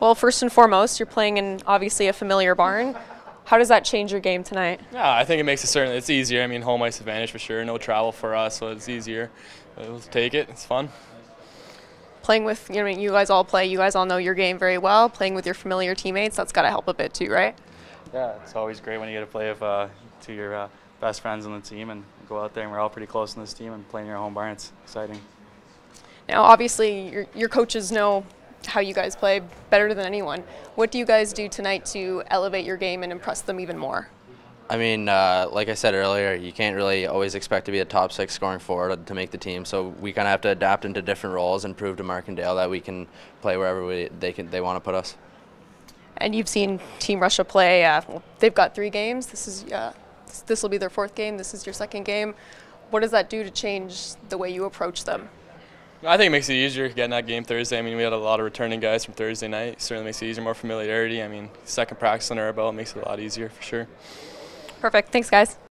Well, first and foremost, you're playing in obviously a familiar barn. How does that change your game tonight? Yeah, I think it makes it certainly it's easier. I mean, home ice advantage for sure. No travel for us, so it's easier. We'll take it. It's fun. Playing with you know you guys all play. You guys all know your game very well. Playing with your familiar teammates, that's got to help a bit too, right? Yeah, it's always great when you get to play with uh, two of your uh, best friends on the team and go out there and we're all pretty close in this team and playing your home barn. It's exciting. Now, obviously, your, your coaches know how you guys play better than anyone. What do you guys do tonight to elevate your game and impress them even more? I mean, uh, like I said earlier, you can't really always expect to be a top six scoring forward to make the team. So we kind of have to adapt into different roles and prove to Mark and Dale that we can play wherever we, they can they want to put us. And you've seen Team Russia play. Uh, well, they've got three games. This is uh, this will be their fourth game. This is your second game. What does that do to change the way you approach them? I think it makes it easier getting that game Thursday. I mean, we had a lot of returning guys from Thursday night. Certainly makes it easier, more familiarity. I mean, second practice under our belt makes it a lot easier for sure. Perfect. Thanks, guys.